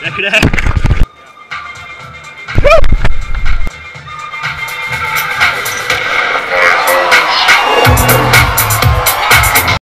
شكلك